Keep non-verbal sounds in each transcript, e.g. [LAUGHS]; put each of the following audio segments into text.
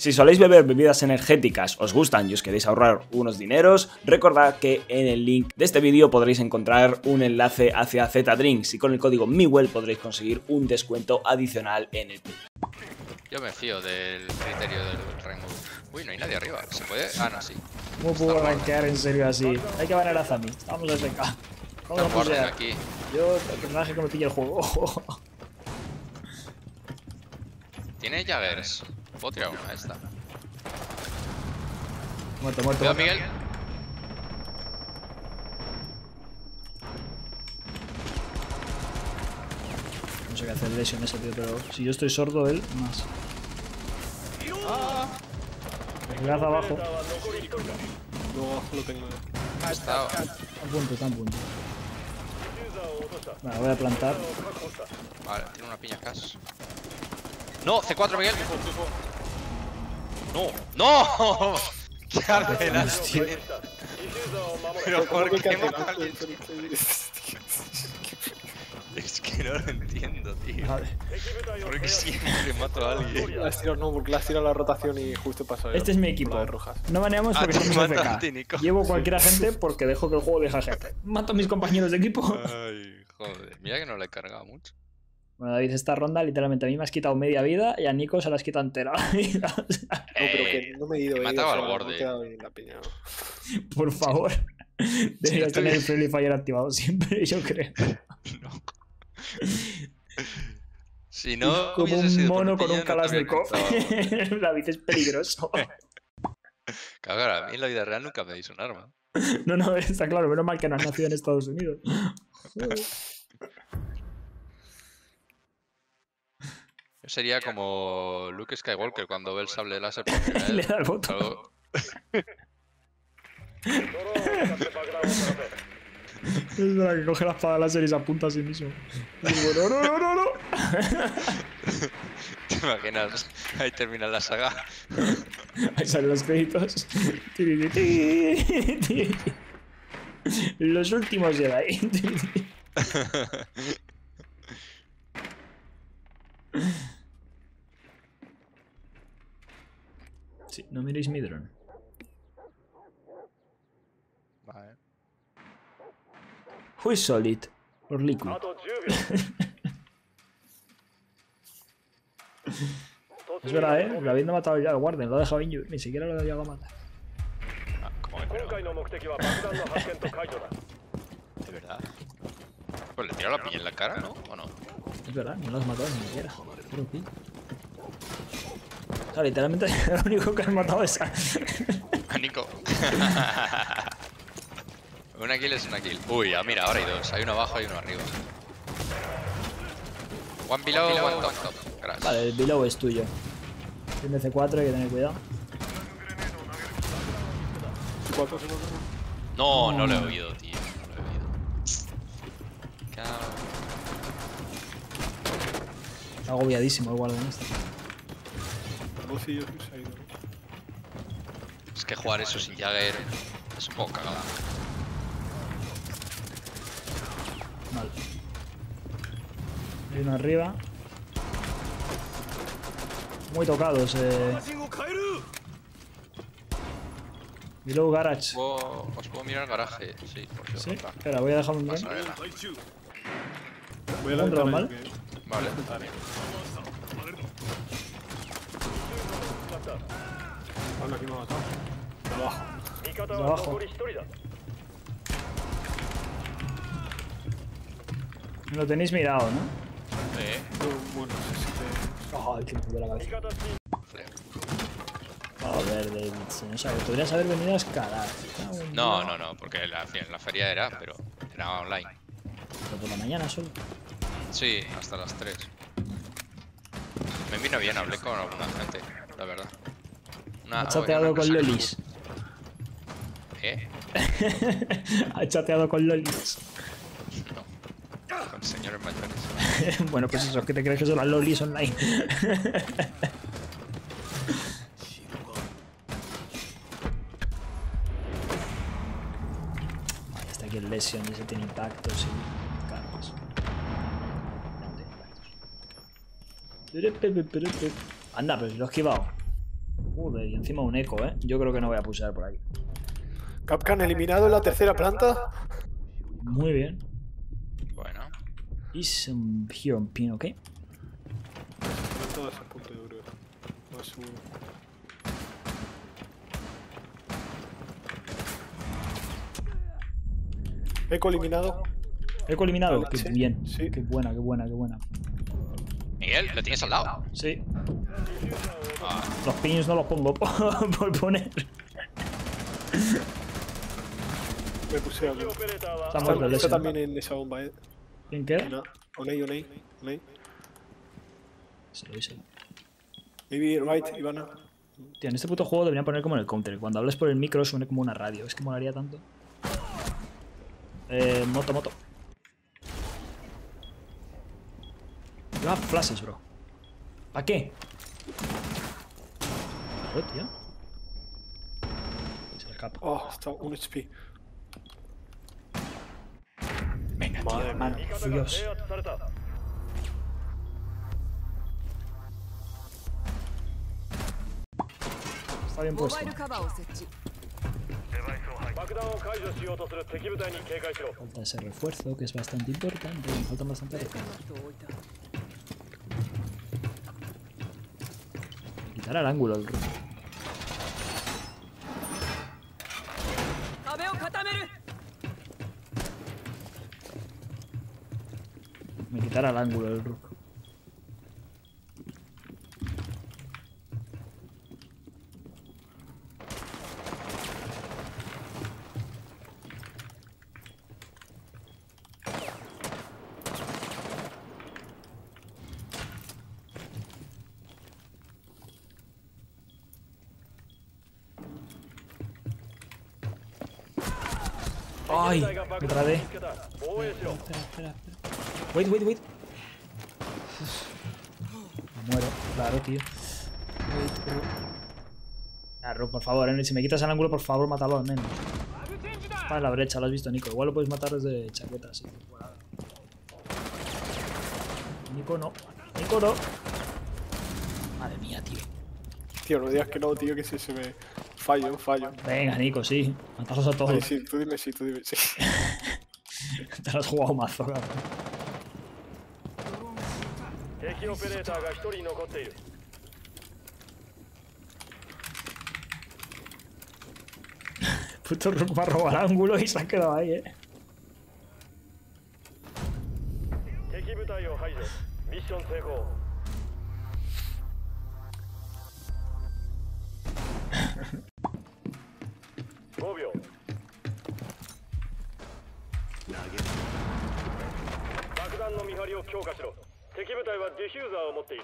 Si soléis beber bebidas energéticas, os gustan y os queréis ahorrar unos dineros, recordad que en el link de este vídeo podréis encontrar un enlace hacia Z-Drinks y con el código MIWELL podréis conseguir un descuento adicional en el Yo me fío del criterio del rango. Uy, no hay nadie arriba. ¿Se puede? Ah, no, sí. ¿Cómo puedo rankear en serio así? Hay que banar a Zami. Estamos de SK. ¿Cómo Está lo puse? aquí. Yo, el personaje que me pilla el juego. [LAUGHS] ¿Tiene Jaggers? Puedo tirar una esta. muerto, muerto. Cuidado. Miguel. No sé qué hacer lesión ese tío, pero si yo estoy sordo, él más. Cuidado abajo. No, lo tengo. Ah, está. Está a punto, está a punto. Vale, voy a plantar. Vale, tiene una piña cas. No, C4, Miguel. No, no. [LAUGHS] ¿Qué haces? Hostia. Pero ¿por qué ¿Cómo mata a alguien? Es que no lo entiendo, tío. Vale. ¿Por qué siempre mato a alguien? La has tirado, no, porque la has tirado la rotación y justo pasó. Este es mi equipo. De rojas. No baneamos Ah, porque somos a FK. Llevo cualquier agente porque dejo que el juego deje gente. Mato a mis compañeros de equipo. Ay, joder. Mira que no le he cargado mucho. Bueno, David, esta ronda literalmente a mí me has quitado media vida y a Nico se la has quitado entera la vida. [LAUGHS] No, pero que no me he ido. he eh, matado o al no borde. [LAUGHS] Por favor. [LAUGHS] Deberías estoy- tener el Friendly Fire activado siempre, yo creo. No. Si no, Como un mono con un no Kalashnikov. contado. David es peligroso. Claro, a mí en la vida real nunca me dis un arma. No, no, está claro. Menos mal que no has nacido en Estados Unidos. Yo sería como Luke Skywalker cuando ve el sable láser por. [LAUGHS] Le da el botón. Algo- Es verdad que coge la espada láser y se apunta a sí mismo. Digo, no, no, no, no, no. [LAUGHS] ¿Te imaginas? Ahí termina la saga. Ahí salen los créditos. Los últimos Jedi. [LAUGHS] Sí, no miréis mi drone. Vale. Who is solid? Or liquid? [LAUGHS] Es verdad, eh. David no ha matado ya al Warden, lo ha dejado injured. Ni siquiera lo ha llegado a matar. Ah, ¿cómo que no? De verdad. Pues le tira la piña en la cara, ¿no? ¿O no? Es verdad, no lo has matado ni siquiera. Puro pi. O sea, literalmente [LAUGHS] lo único que has matado es a... A Nico. [LAUGHS] una kill es una kill. Uy, ah, mira, ahora hay dos. Hay uno abajo y uno arriba. One below, one top. top. Gracias. Vale, el below es tuyo. Tiene C4, hay que tener cuidado. No, no lo he oído, tío. No lo he oído. Está agobiadísimo el Warden este. Y yo se ha ido. Es que jugar eso sin Jagger es un poco cagada. Vale. Hay uno arriba. Muy tocados, eh. Below garage. Puedo- Os puedo mirar el garaje, sí, por si Sí, espera, voy a dejar un drone. Pasarela. Voy a la Un dron. ¿vale? que- Vale. Bueno, aquí me ha matado. Abajo. De abajo. Lo tenéis mirado, ¿no? Eh, No, bueno, no sé si te... Oh, el tiempo de la cabeza. Joder, Davidson. O sea, que podrías haber venido a escalar. No, no, no, porque la, la feria era, pero era online. Pero por la mañana solo. Sí, hasta las 3. Me vino bien, hablé con alguna gente. Una, Ha chateado con que- lolis. ¿Eh? [LAUGHS] ha chateado con lolis. No. Con señores mayores. [LAUGHS] bueno, pues eso, ¿qué te crees que son las lolis online? [LAUGHS] Vale, está aquí el Lesion, ese tiene impactos y cargas. No tiene impactos. Anda, pero lo he esquivado. Joder, y encima un eco, ¿eh? Yo creo que no voy a pulsar por aquí. Capcan eliminado en la tercera planta. Muy bien. Bueno. Is um, here on pin, ¿ok? No todas a punto, yo creo. No es un... Eco eliminado. Eco eliminado. Qué sí, bien. sí. Qué buena, qué buena, qué buena. Miguel, ¿lo tienes al lado? Sí. Los piños no los pongo [LAUGHS] por, poner. Me puse a... Está muerto el está también en esa bomba, eh. ¿Quién queda? Una- Oney, Oney, Oney. Se lo hice. Maybe right, Ivana. Tío, en este puto juego deberían poner como en el counter. Cuando hables por el micro suene como una radio. Es que molaría tanto. Eh, moto, moto. Ah, flashes, bro. ¿Para qué? Tío. Oh, está un HP. Venga, Madre tío, hermano. Dios. Está bien puesto. Falta ese refuerzo que es bastante importante. Me faltan bastante refuerzos. Será el ángulo el run. Me quitará el ángulo el rook. Otra D. Espera, espera, espera. Wait, wait, wait. Me muero, claro, tío. Ah, wait, Claro, por favor, Henry, si me quitas el ángulo, por favor, mátalo al menos. Para la brecha, lo has visto, Nico. Igual lo puedes matar desde chaqueta, sí. Nico no. Nico no. Madre mía, tío. Tío, no digas que no, tío, que si se me... Fallo, fallo. Venga, Nico, sí. Matalos a todos. Ay, sí, tú dime sí, tú dime sí. [LAUGHS] [LAUGHS] Te lo has jugado mazo, cabrón. [LAUGHS] Puto va a robar ángulo y se ha quedado ahí, eh. [LAUGHS] 強化しろ敵部隊はディフューザーを持っている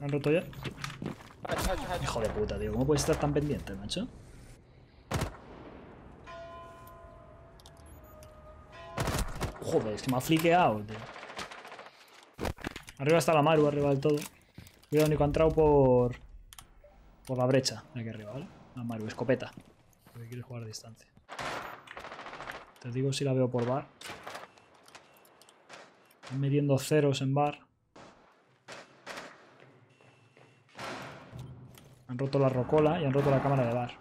¿Han roto ya? Hijo de puta, tío. ¿Cómo puedes estar tan pendiente, macho? Joder, es que me ha fliqueado, tío. Arriba está la Maru, arriba del todo. Cuidado, Nico ha entrado por... Por la brecha de aquí arriba, ¿vale? La Maru, escopeta. Porque quiere jugar a distancia. Te digo si la veo por bar. Están midiendo ceros en bar. Han roto la rocola y han roto la cámara de bar.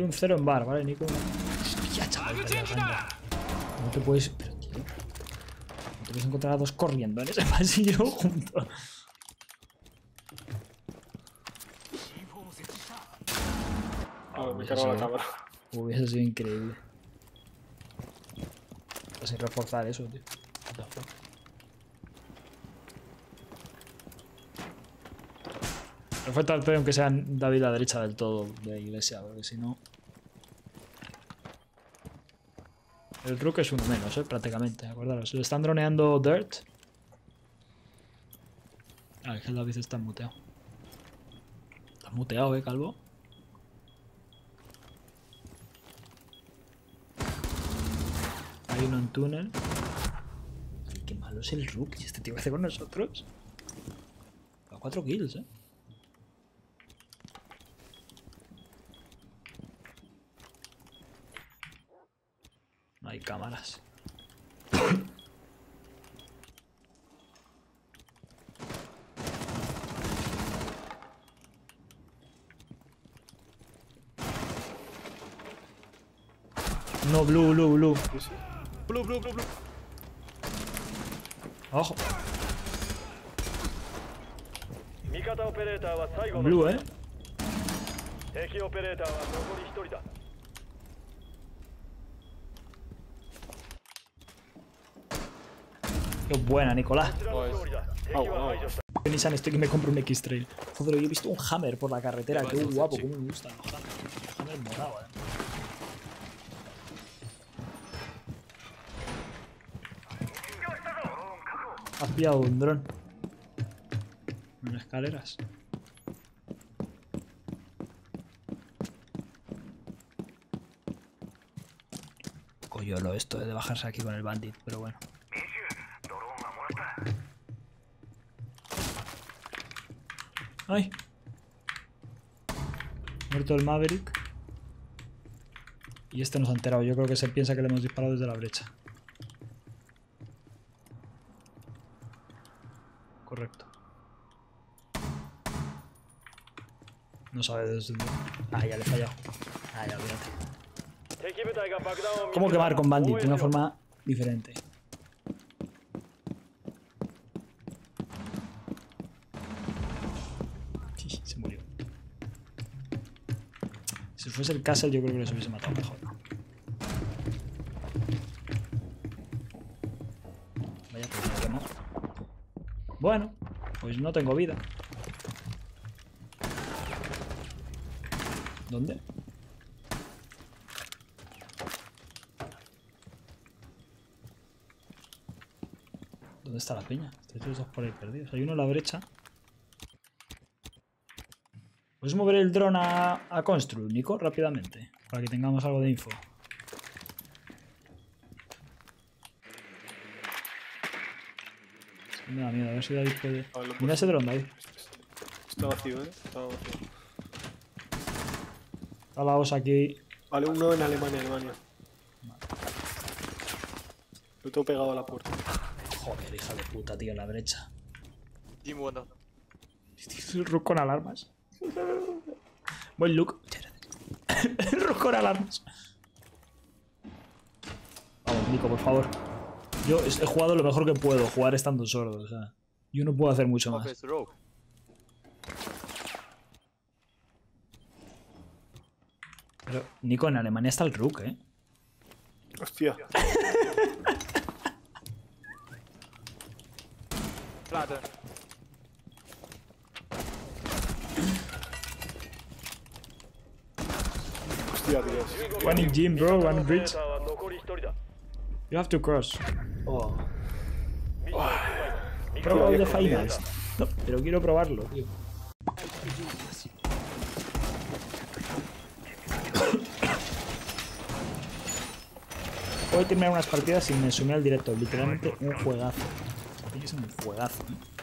Un cero en bar, ¿vale, Nico? Chaval, No te puedes... Pero, tío, no te puedes encontrar a dos corriendo en ese [LAUGHS] pasillo juntos. Oh, me cargo la cámara. Hubiese sido increíble. Sin reforzar eso, tío. Fuck. Perfecto al aunque sea David la derecha del todo de iglesia, porque si no. El Rook es uno menos, eh, prácticamente, acordaros. Le están droneando Dirt. Ah, es que el David está muteado. Está muteado, eh, calvo. Hay uno en túnel. Ay, qué malo es el Rook. ¿Y este tío hace con nosotros? A 4 kills, eh. No, blue, blue, blue. Blue, blue, blue, blue. Abajo. Blue, eh. Qué buena, Nicolás. Oh, oh. Nissan, estoy que me compro un X-Trail. Joder, yo he visto un Hammer por la carretera. Qué guapo, cómo me gusta. Hammer morado, eh. Has pillado un dron. En las escaleras. Coyolo esto de bajarse aquí con el bandit, pero bueno. ¡Ay! Muerto el Maverick. Y este nos ha enterado. Yo creo que se piensa que le hemos disparado desde la brecha. Correcto. No sabe desde dónde. Ah, ya le he fallado. Ah, ya, olvídate. ¿Cómo quemar con Bandit? De una forma diferente. Fuese el Castle, yo creo que les hubiese matado mejor. Vaya, quemó. Bueno, pues no tengo vida. ¿Dónde? ¿Dónde está la peña? Estáis todos por ahí perdidos. Hay uno en la brecha. ¿Puedes mover el dron a, a Constru, Nico? Rápidamente. Para que tengamos algo de info. Me da miedo. A ver si David puede... A ver, lo Mira ese dron, David. Está vacío, eh. Está vacío. Está la OS aquí. Vale, uno en Alemania, Alemania. Lo tengo pegado a la puerta. Joder, hija de puta, tío, en la brecha. Wonder. El Rook con alarmas. Buen look. [COUGHS] El Rook con alarmas. Vamos, Nico, por favor. Yo he jugado lo mejor que puedo, jugar estando sordo. O sea, yo no puedo hacer mucho más. Pero, Nico, en Alemania está el Rook, ¿eh? Hostia. Platen. Hostia, Dios. One in gym, bro. One bridge. You have to cross. Oh. oh. Finals. No, pero quiero probarlo, tío. Puedo terminar unas partidas sin me sumir al directo. Literalmente un juegazo. Es un juegazo. ¿eh?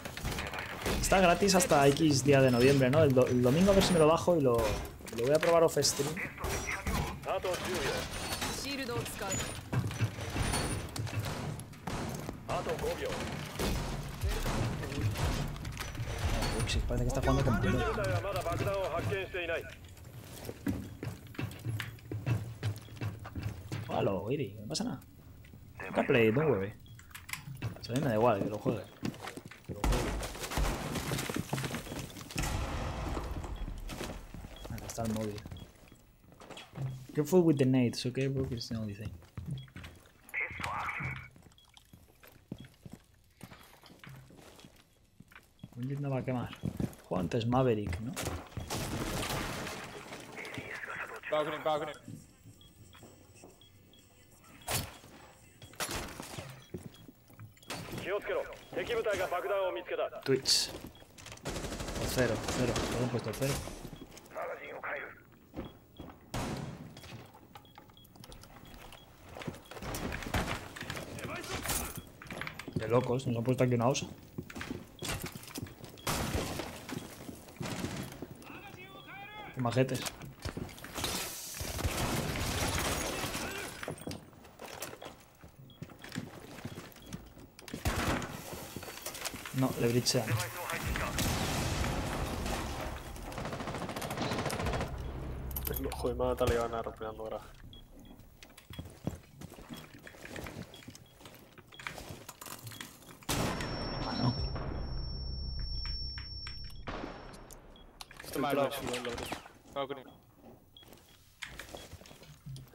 Está gratis hasta X día de noviembre, ¿no? El, domingo a ver si me lo bajo y lo, lo voy a probar off stream. あと10秒シールドを使うあと5秒 Uy, sí, parece que está jugando con 敵 Bruno. 部隊はまだ爆弾を発見していない Hágalo, Iri, no pasa nada. Can play, don't worry. O sea, a mí me da igual que lo juegue. Que lo juegue. Acá está el móvil. Careful with the nades, okay, bro? It's the only thing. Windows no va a quemar. Juego antes Maverick, ¿no? Balcony, balcony. Twitch. O cero, cero. Perdón, puesto cero. Locos, nos han puesto aquí una osa. Qué majetes. No, le brichean. Joder, me ha rompiendo garaje.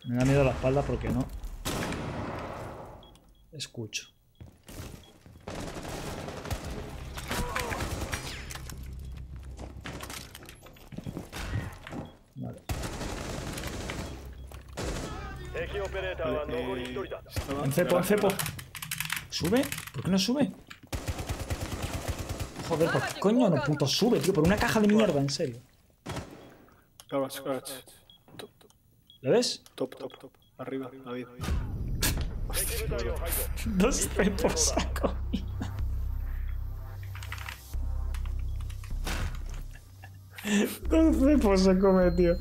Me da miedo la espalda porque no. Escucho. Vale. eh, en cepo, en cepo. ¿Sube? ¿Por qué no sube? Joder, pues coño, no puto sube, tío, por una caja de mierda, en serio. ¿Lo ves? Top, top, top. Arriba, David. [LAUGHS] Dos por saco. [LAUGHS] Dos cepos se come, tío.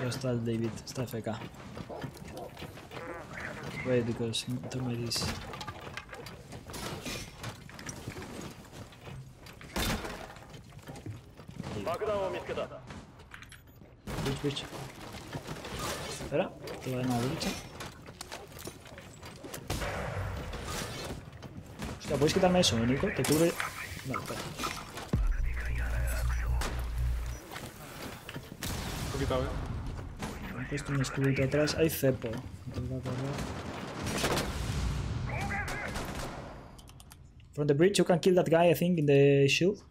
Yo está el David, está FK. Wait, because. Udało mnie kedata. Bić, bić. Espera, que va a derecha. Hostia, ¿podéis quitarme eso, Nico? Te cubre... Vale, espera. Un poquito, ¿eh? He puesto un escudito atrás. Hay cepo. From the bridge you can kill that guy, I think, in the shield.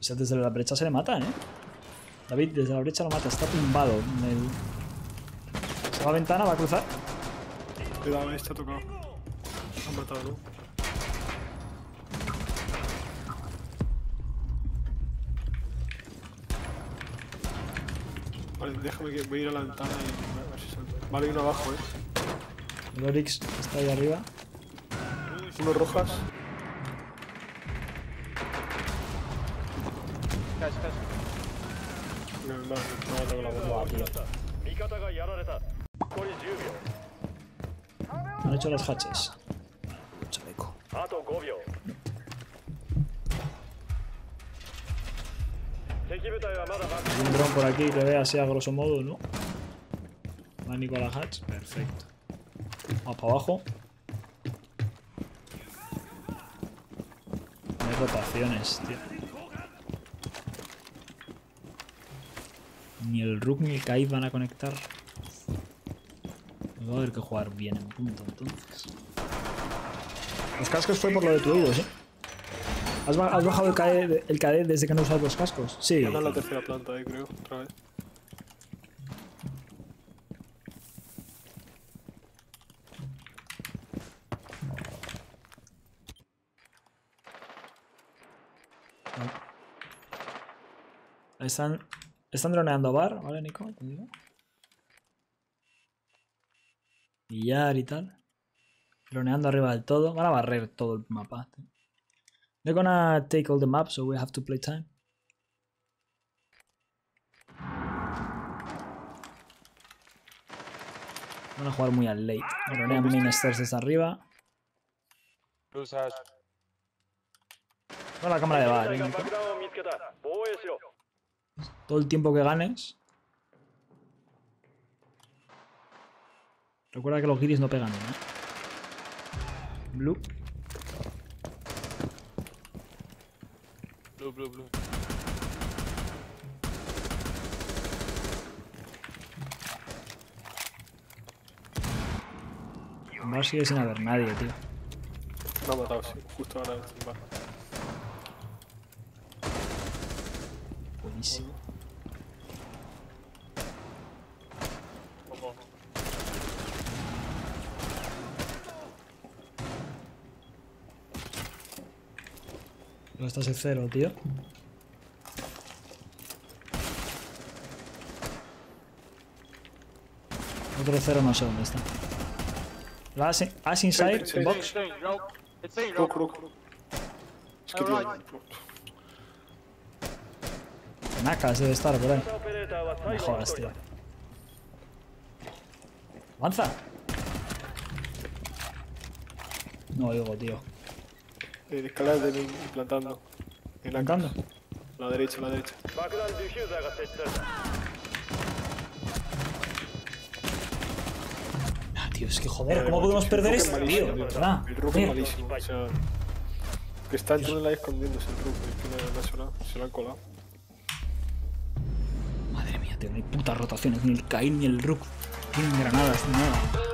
O sea, desde la brecha se le mata, ¿eh? David, desde la brecha lo mata. Está tumbado en el... Se va a ventana, va a cruzar. Cuidado, este ha tocado. Han matado, ¿no? Vale, déjame que voy a ir a la ventana y a ver si salto. Vale, hay uno abajo, eh. El Oryx está ahí arriba. Uno rojas. No, tengo la bomba, tío. Han hecho los hatches. Un dron por aquí que vea así a grosso modo, ¿no? Va Hatch. Perfecto. Vamos para abajo. No hay rotaciones, tío. Ni el Rook ni el Kaid van a conectar. Pues va a haber que jugar bien en punto, entonces. Los cascos fue por lo de tu oído, ¿sí? ¿Has, ba- has bajado el KD, el KD desde que no usas los cascos? Sí. Anda en la tercera planta, eh, creo, otra vez. Están, están droneando bar, ¿vale, Nico? Te digo. Billar y tal. Droneando arriba del todo. Van a barrer todo el mapa. They're gonna take all the map, so we have to play time. Van a jugar muy al late. Dronean Ministers desde arriba. Con la cámara de bar, ¿eh, Nico? Todo el tiempo que ganes. Recuerda que los guiris no pegan, ¿eh? Blue. Blue, blue, blue. Bar sigue sin haber nadie, tío. Me ha matado, sí. Justo ahora en el bar. Buenísimo. No estás en cero, tío. Otro cero no sé dónde está. La as, as inside, sí, sí, box. Sí, rock, rock, rock. Es que tío. Nacas debe estar por ahí. No jodas, tío. Avanza. No oigo, tío. El escalar de mí, implantando. ¿Implantando? La derecha, la derecha. Ah, tío, es que joder, ¿cómo podemos perder esto, tío? El rook es malísimo, o sea... Que está en túnel escondiéndose el rook, es que no, se lo han colado. Madre mía, tío, no hay putas rotaciones, ni el Kain ni el rook tienen granadas, ni nada.